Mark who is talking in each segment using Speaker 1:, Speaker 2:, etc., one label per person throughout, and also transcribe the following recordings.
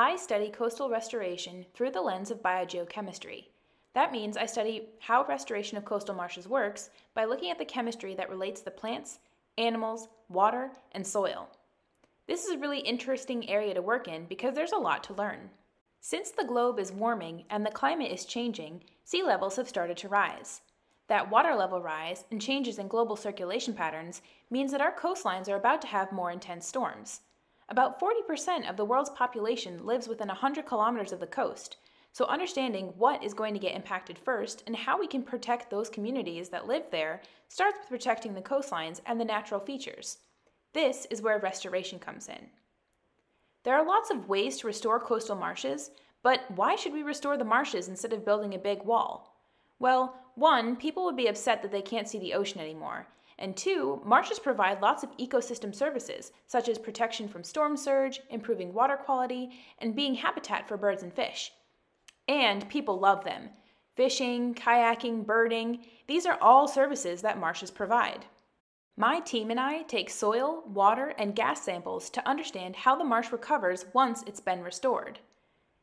Speaker 1: I study coastal restoration through the lens of biogeochemistry. That means I study how restoration of coastal marshes works by looking at the chemistry that relates the plants, animals, water, and soil. This is a really interesting area to work in because there's a lot to learn. Since the globe is warming and the climate is changing, sea levels have started to rise. That water level rise and changes in global circulation patterns means that our coastlines are about to have more intense storms. About 40% of the world's population lives within 100 kilometers of the coast, so understanding what is going to get impacted first and how we can protect those communities that live there starts with protecting the coastlines and the natural features. This is where restoration comes in. There are lots of ways to restore coastal marshes, but why should we restore the marshes instead of building a big wall? Well, one, people would be upset that they can't see the ocean anymore, and two, marshes provide lots of ecosystem services, such as protection from storm surge, improving water quality, and being habitat for birds and fish. And people love them. Fishing, kayaking, birding, these are all services that marshes provide. My team and I take soil, water, and gas samples to understand how the marsh recovers once it's been restored.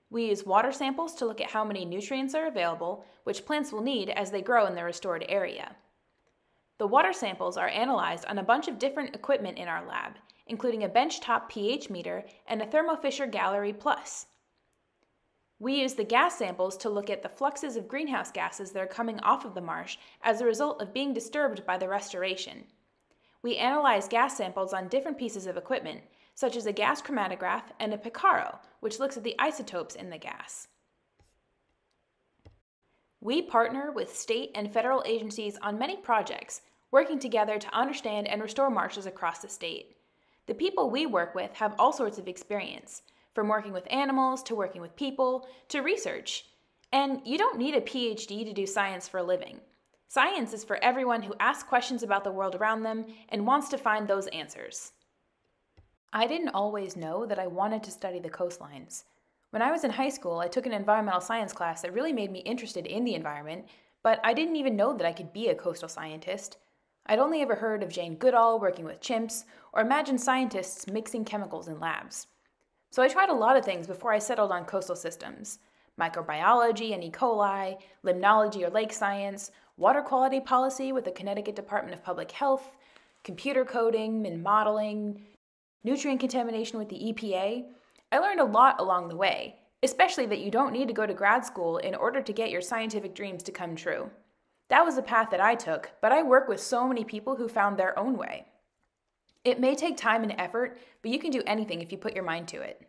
Speaker 1: We use water samples to look at how many nutrients are available, which plants will need as they grow in the restored area. The water samples are analyzed on a bunch of different equipment in our lab, including a benchtop pH meter and a Thermo Fisher Gallery Plus. We use the gas samples to look at the fluxes of greenhouse gases that are coming off of the marsh as a result of being disturbed by the restoration. We analyze gas samples on different pieces of equipment, such as a gas chromatograph and a Picarro, which looks at the isotopes in the gas. We partner with state and federal agencies on many projects, working together to understand and restore marshes across the state. The people we work with have all sorts of experience, from working with animals to working with people to research. And you don't need a PhD to do science for a living. Science is for everyone who asks questions about the world around them and wants to find those answers. I didn't always know that I wanted to study the coastlines. When I was in high school, I took an environmental science class that really made me interested in the environment, but I didn't even know that I could be a coastal scientist. I'd only ever heard of Jane Goodall working with chimps or imagined scientists mixing chemicals in labs. So I tried a lot of things before I settled on coastal systems microbiology and E. coli, limnology or lake science, water quality policy with the Connecticut Department of Public Health, computer coding and modeling, nutrient contamination with the EPA, I learned a lot along the way, especially that you don't need to go to grad school in order to get your scientific dreams to come true. That was the path that I took, but I work with so many people who found their own way. It may take time and effort, but you can do anything if you put your mind to it.